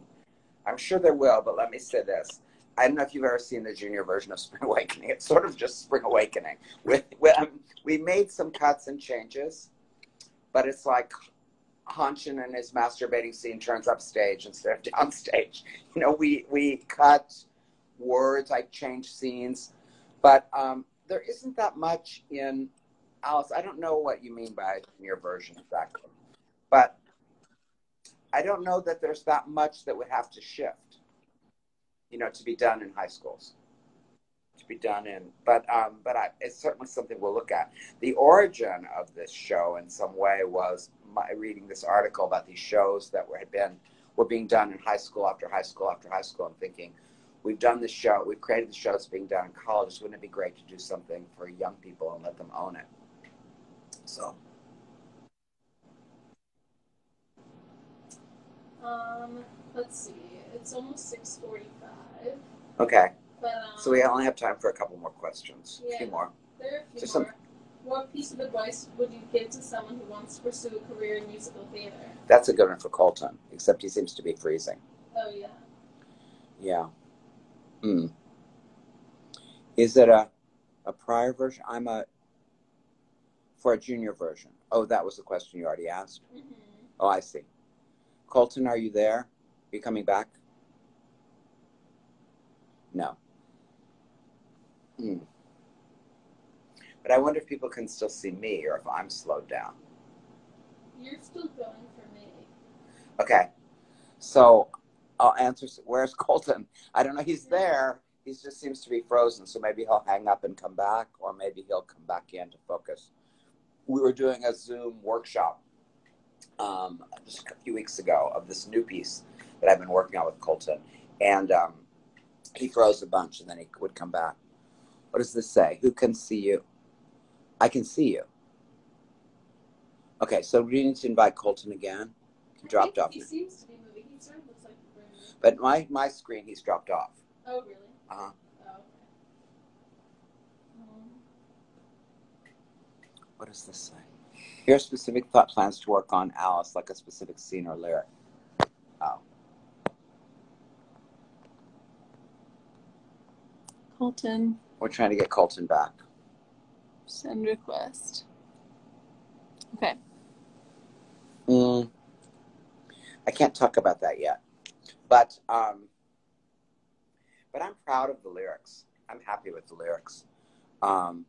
I'm sure there will, but let me say this. I don't know if you've ever seen the junior version of Spring Awakening. It's sort of just Spring Awakening. Um, we made some cuts and changes, but it's like Hanschen and his masturbating scene turns upstage instead of downstage. You know, we we cut words, I change scenes, but um, there isn't that much in Alice. I don't know what you mean by junior version exactly, but I don't know that there's that much that would have to shift, you know, to be done in high schools, to be done in. But um, but I, it's certainly something we'll look at. The origin of this show, in some way, was my reading this article about these shows that were had been were being done in high school after high school after high school, and thinking, we've done this show, we've created the shows being done in colleges. Wouldn't it be great to do something for young people and let them own it? So. Um, let's see. It's almost six forty-five. Okay, But um, so we only have time for a couple more questions. A few more. there are a few Just more. some- What piece of advice would you give to someone who wants to pursue a career in musical theater? That's a good one for Colton, except he seems to be freezing. Oh yeah. Yeah. Hmm. Is it a a prior version? I'm a for a junior version. Oh, that was the question you already asked. Mm-hmm. Oh, I see. Colton, are you there? Are you coming back? No. Hmm. But I wonder if people can still see me or if I'm slowed down. You're still going for me. Okay. So I'll answer. Where's Colton? I don't know. He's there. He just seems to be frozen. So maybe he'll hang up and come back, or maybe he'll come back in to focus. We were doing a Zoom workshop um, just a few weeks ago of this new piece that I've been working on with Colton, and um, he froze a bunch, and then he would come back. What does this say? Who can see you? I can see you. Okay, so we need to invite Colton again. He dropped off. He seems to be moving. He sort of looks like he's. But my my screen, he's dropped off. Oh really? Uh-huh. Oh okay. Um, What does this say? Here are specific thought plans to work on Alice, like a specific scene or lyric. Oh, Colton, we're trying to get Colton back. send request. Okay. Mm, I can't talk about that yet, but um, but I'm proud of the lyrics. I'm happy with the lyrics. Um,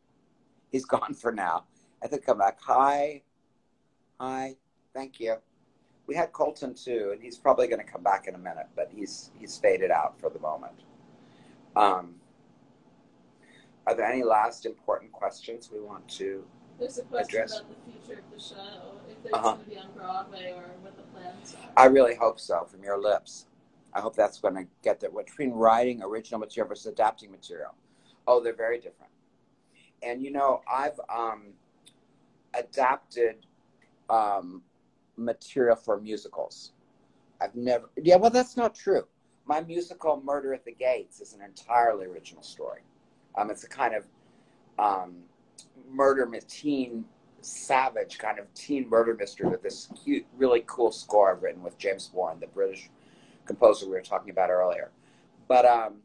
he's gone for now. I think come back. Hi, hi, thank you. We had Colton too, and he's probably going to come back in a minute, but he's he's faded out for the moment. Um, are there any last important questions we want to? there's a question Address. about the future of the show. If there's Uh-huh. going to be on Broadway or what the plans are. I really hope so from your lips. I hope that's going to get there. Between writing original material versus adapting material? Oh, they're very different. And you know, I've um, adapted um, material for musicals. I've never. Yeah, well, that's not true. My musical Murder at the Gates is an entirely original story. Um, it's a kind of um, murder teen savage kind of teen murder mystery with this cute, really cool score I've written with James Warren, the British composer we were talking about earlier. But um,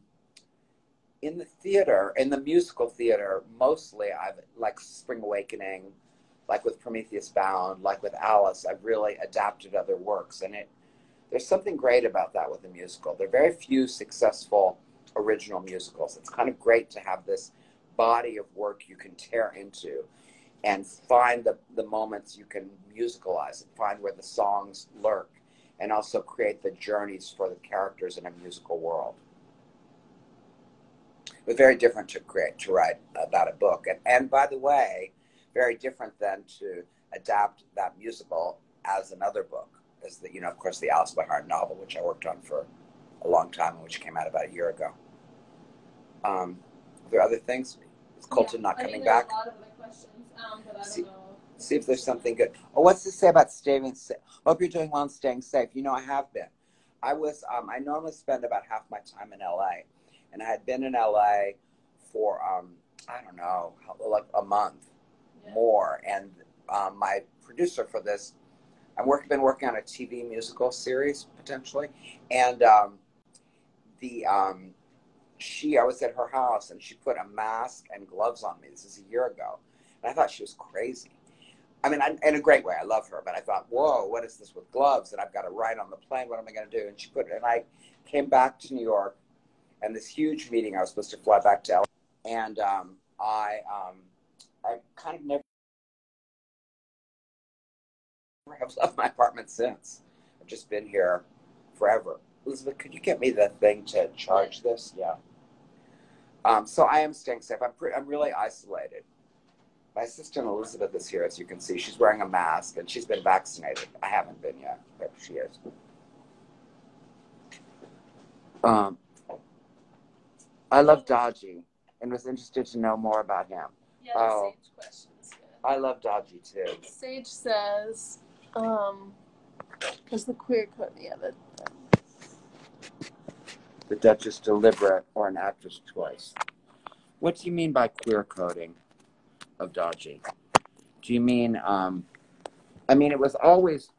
in the theater, in the musical theater, mostly I've like Spring Awakening, like with Prometheus Bound, like with Alice, I've really adapted other works, and it there's something great about that with a musical. There are very few successful original musicals. It's kind of great to have this body of work you can tear into and find the, the moments you can musicalize it, find where the songs lurk, and also create the journeys for the characters in a musical world. But very different to create to write about a book. And, and by the way, very different than to adapt that musical as another book. As the you know, of course, the Alice by Heart novel, which I worked on for a long time and which came out about a year ago. Um, are there other things? Is Colton Yeah, not coming back? A lot of other questions, um, but I don't See- know. see if there's something good. Oh, what's to say about staying safe? Hope you're doing well and staying safe. You know, I have been. I was. Um, I normally spend about half my time in LA, and I had been in LA for um, I don't know, like a month Yeah. more. And um, my producer for this, I've work, been working on a TV musical series potentially, and um, the um, she I was at her house and she put a mask and gloves on me. This is a year ago, and I thought she was crazy. I mean, I, in a great way. I love her, but I thought, whoa, what is this with gloves? And I've got to ride on the plane. What am I going to do? And she put it. And I came back to New York, and this huge meeting. I was supposed to fly back to LA, and um, I um, I kind of never have left my apartment since. I've just been here forever. Elizabeth, could you get me the thing to charge this? Yeah. Um, so I am staying safe. I'm pre- I'm really isolated. My assistant Elizabeth is here, as you can see. She's wearing a mask and she's been vaccinated. I haven't been yet, but she is. Um, I love Dodgy and was interested to know more about him. Yeah, Oh. sage question is. I love Dodgy too. Sage says, um, because the queer code, yeah, that, The Duchess deliberate or an actress choice. What do you mean by queer coding of Dodgy? Do you mean, um, I mean, it was always,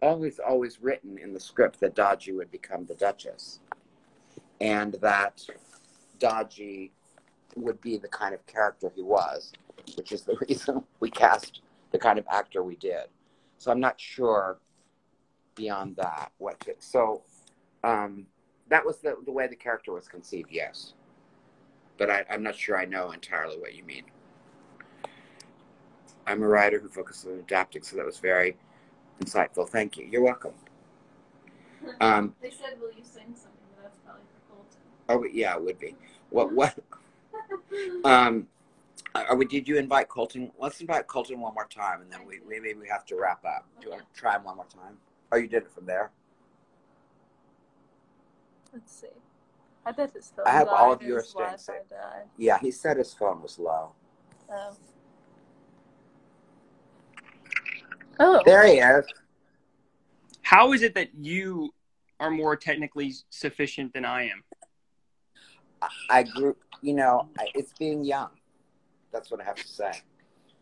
always, always written in the script that Dodgy would become the Duchess. And that Dodgy would be the kind of character he was, which is the reason we cast the kind of actor we did. So I'm not sure beyond that what to, so um, that was the, the way the character was conceived, yes. But I, I'm not sure I know entirely what you mean. I'm a writer who focuses on adapting, so that was very insightful. Thank you. You're welcome. Um, They said, "Will you sing something?" But that's probably for Colton. oh, yeah, it would be. What? What? Um, are we? Did you invite Colton? Let's invite Colton one more time, and then we maybe we have to wrap up. Do you want to try him one more time? Oh, you did it from there. Let's see. I bet his phone I have all of or yours staying safe. Yeah, he said his phone was low. Oh. Oh. There he is. How is it that you are more technically sufficient than I am? I- I grew. You know, it's being young. That's what I have to say.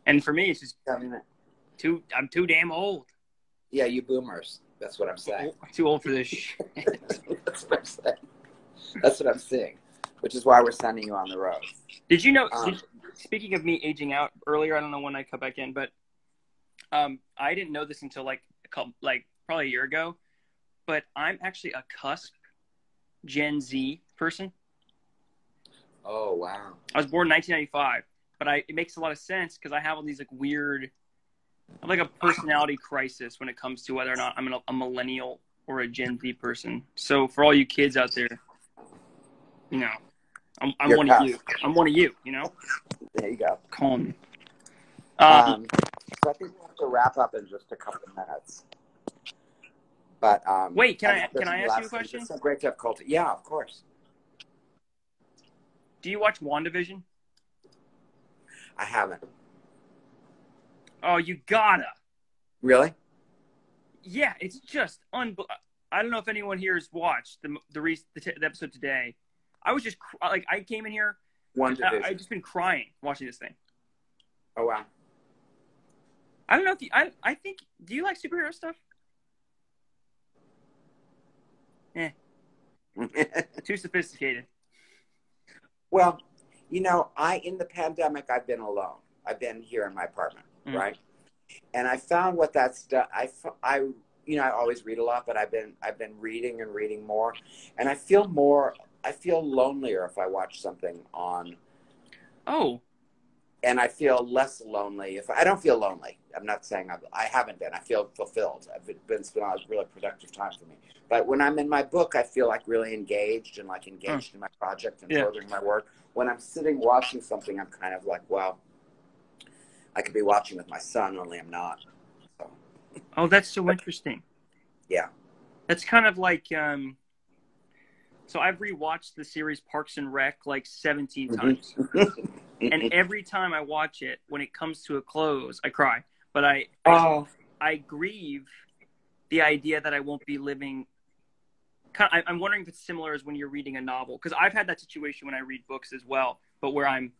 And for me, it's just I mean, too. I'm too damn old. yeah, you boomers. That's what I'm saying. Too old for this shit. That's what I'm saying. That's what I'm seeing, which is why we're sending you on the road. Did you know? Um, did- speaking of me aging out earlier, I don't know when I cut back in, but um, I didn't know this until like a couple, like probably a year ago. But I'm actually a cusp Gen Z person. Oh wow. I was born in 1995, but I it makes a lot of sense because I have all these like weird, I have like a personality crisis when it comes to whether or not I'm a, a millennial or a Gen Z person. So for all you kids out there, you know, I'm, I'm You're one of you. I'm one of you. You know, There you go. call me. Um, Um, so I think we have to wrap up in just a couple of minutes. But um, Wait, can I- think can I ask you a question? It's so great to have Colton. Yeah, of course. do you watch WandaVision? I haven't. Oh, you gotta. Really? Yeah, it's just unbel- I don't know if anyone here has watched the the, re- the, t- the episode today. I was just cr- like I came in here One I, division. I just been crying watching this thing. oh wow. I don't know if you, I I think do you like superhero stuff? Eh. Too sophisticated. well, you know, I in the pandemic I've been alone. I've been here in my apartment, Mm. right? And I found what that's done. I, I, you know, I always read a lot, but I've been I've been reading and reading more, and I feel more. I feel lonelier if I watch something on, Oh, and I feel less lonely if I don't feel lonely. I'm not saying I've, I haven't been. I feel fulfilled. I've been spending a really productive time for me. But when I'm in my book, I feel like really engaged and like engaged in my project and Yeah. furthering my work. When I'm sitting watching something, I'm kind of like, well, I could be watching with my son, only I'm not. So, oh, that's so interesting. Yeah. That's kind of like um. So I've rewatched the series Parks and Rec like 17 Mhm. times, and every time I watch it, when it comes to a close, I cry. But I, I oh, I grieve the idea that I won't be living. Kind I, I'm wondering if it's similar as when you're reading a novel because I've had that situation when I read books as well, but where I'm,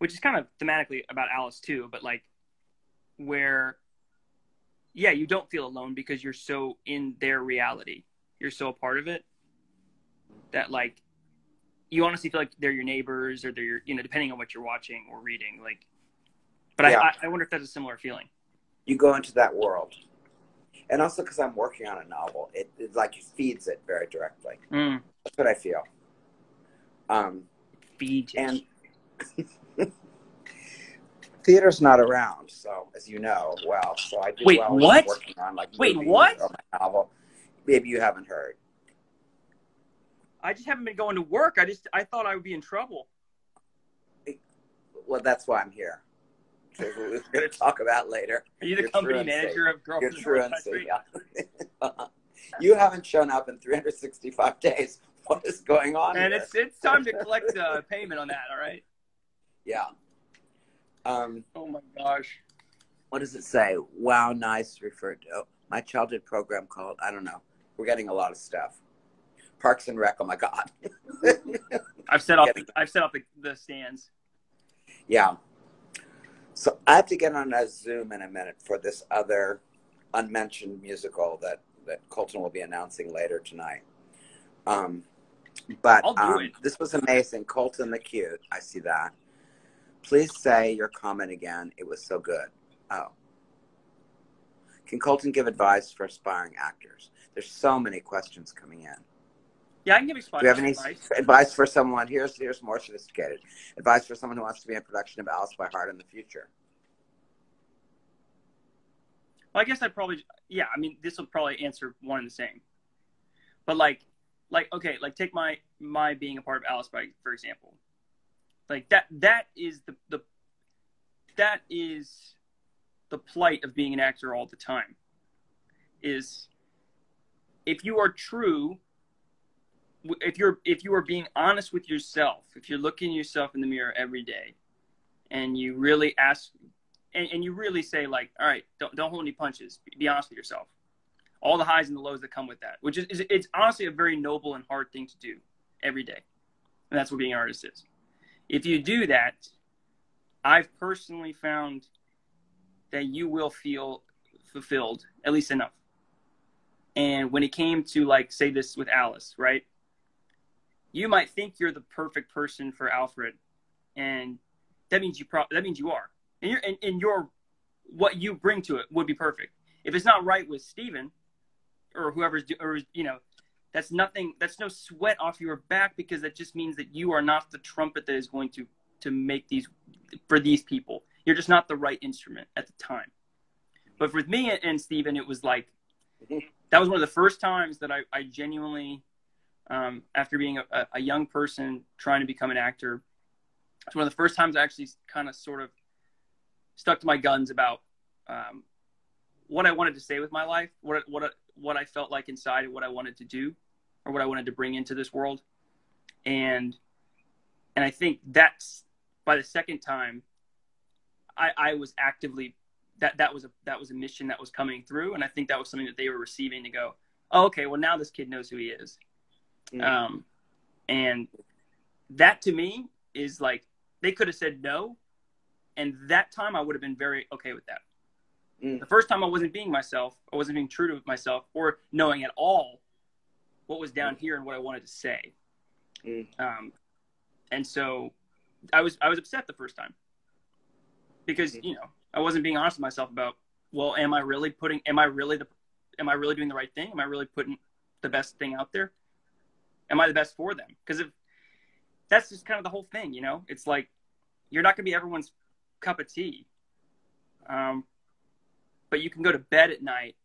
which is kind of thematically about Alice too, but like where, yeah, you don't feel alone because you're so in their reality. You're so a part of it that like you honestly feel like they're your neighbors or they're your, you know, depending on what you're watching or reading. Like, but Yeah. I, I, wonder if that's a similar feeling. You go into that world. And also because I'm working on a novel, it, it like feeds it very directly. Mm, That's what I feel. Um, feed you. and theater's not around, so as you know well. So I do Wait, well what? working on like Wait, what? or my novel. Maybe you haven't heard. I just haven't been going to work. I just I thought I would be in trouble. Well, that's why I'm here. We're going to talk about later. Are you the You're company truancy. manager of Your Girlfriend truancy. Yeah. you haven't shown up in 365 days. What is going on? And here? it's it's time to collect uh, payment on that. All right. Yeah. Um, Oh my gosh. what does it say? Wow, nice. Referred to oh, my childhood program called I don't know. We're getting a lot of stuff. Parks and Rec. Oh my God. I've set off the, I've set off the, the stands. yeah. So I have to get on a Zoom in a minute for this other unmentioned musical that that Colton will be announcing later tonight. Um, but um, this was amazing. Colton the cute. I see that. Please say your comment again. It was so good. Oh. Can Colton give advice for aspiring actors? There's so many questions coming in. Yeah, I can give you Do you have any advice. advice for someone? Here's here's more sophisticated advice for someone who wants to be in production of Alice by Heart in the future. Well, I guess I'd probably yeah. I mean, this will probably answer one and the same. But like, like okay, like take my my being a part of Alice by for example. Like that that is the the that is the plight of being an actor all the time. Is if you are true, if you're if you are being honest with yourself, if you're looking yourself in the mirror every day, and you really ask and, and you really say like, all right, don't don't hold any punches. Be, honest with yourself. All the highs and the lows that come with that, which is, is it's honestly a very noble and hard thing to do every day, and that's what being an artist is. If you do that, I've personally found that you will feel fulfilled at least enough. And when it came to like say this with Alice, right? You might think you're the perfect person for Alfred, and that means you pro- that means you are and your and, and your what you bring to it would be perfect. If it's not right with Steven or whoever's do, or you know, that's nothing. That's no sweat off your back because that just means that you are not the trumpet that is going to to make these for these people. You're just not the right instrument at the time. But with me and Steven, it was like that was one of the first times that I, I genuinely, um, after being a, a young person trying to become an actor, it's one of the first times I actually kind of sort of stuck to my guns about um, what I wanted to say with my life, what what what I felt like inside, and what I wanted to do, or what I wanted to bring into this world, and and I think that's by the second time, I I was actively that that was a that was a mission that was coming through, and I think that was something that they were receiving to go, oh, okay, well now this kid knows who he is, Mm. um, and that to me is like they could have said no, and that time I would have been very okay with that. Mm. The first time I wasn't being myself, I wasn't being true to myself, or knowing at all what was down here and what I wanted to say. Mm. Um, and so I was I was upset the first time because Mm. you know I wasn't being honest with myself about well, am I really putting? Am I really the? Am I really doing the right thing? Am I really putting the best thing out there? Am I the best for them? Because if that's just kind of the whole thing, you know, it's like you're not going to be everyone's cup of tea. Um, but you can go to bed at night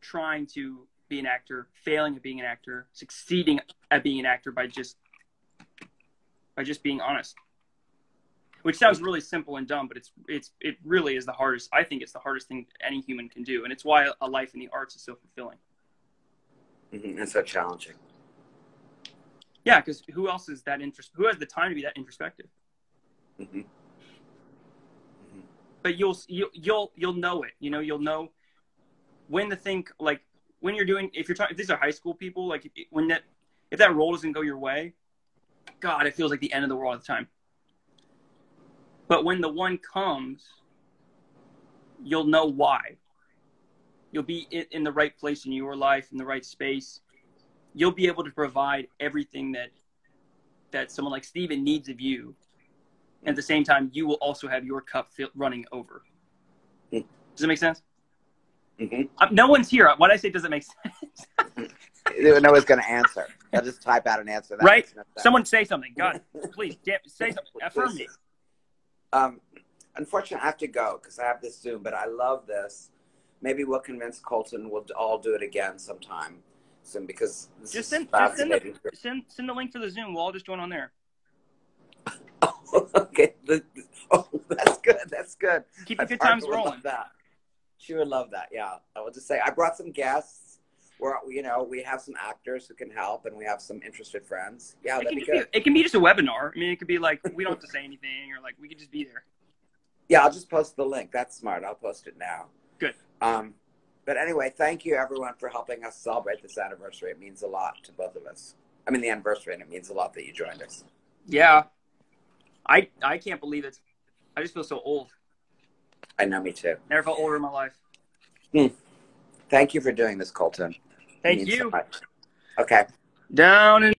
trying to be an actor, failing at being an actor, succeeding at being an actor by just by just being honest. Which sounds really simple and dumb, but it's it's it really is the hardest. I think it's the hardest thing any human can do, and it's why a life in the arts is so fulfilling. Mm-hmm. And so challenging. Yeah, because who else is that interest? Who has the time to be that introspective? hmm but you'll you'll you'll you'll know it. You know, you'll know when the thing like when you're doing if you're talking if these are high school people like when that if that role doesn't go your way, God, it feels like the end of the world at the time. But when the one comes, you'll know why. You'll be in the right place in your life, in the right space. You'll be able to provide everything that that someone like Steven needs of you. And at the same time, you will also have your cup running over. Mm. Does it make sense? hmm Uh, no one's here. What I say does it make sense? No one's going to answer. I'll just type out an answer. That Right? Someone say something. God, please, say something. Affirm me. Um, unfortunately, I have to go because I have this Zoom, but I love this. Maybe we'll convince Colton. We'll all do it again sometime soon because this Just is send, just send, the, send, send the link for the Zoom. We'll all just join on there. Okay, oh, that's good. That's good. Keep the good times rolling. That. She would love that. Yeah, I will just say I brought some guests. Where you know we have some actors who can help, and we have some interested friends. Yeah, It that'd can, be just be, good. it can be just a webinar. I mean, it could be like we don't have to say anything, or like we could just be there. Yeah, I'll just post the link. That's smart. I'll post it now. Good. Um, but anyway, thank you everyone for helping us celebrate this anniversary. It means a lot to both of us. I mean, the anniversary, and it means a lot that you joined us. Yeah, I I can't believe it. I just feel so old. I know, me too. Never felt older in my life. Hmm. Thank you for doing this, Colton. It Thank means so you. much. Okay. Down and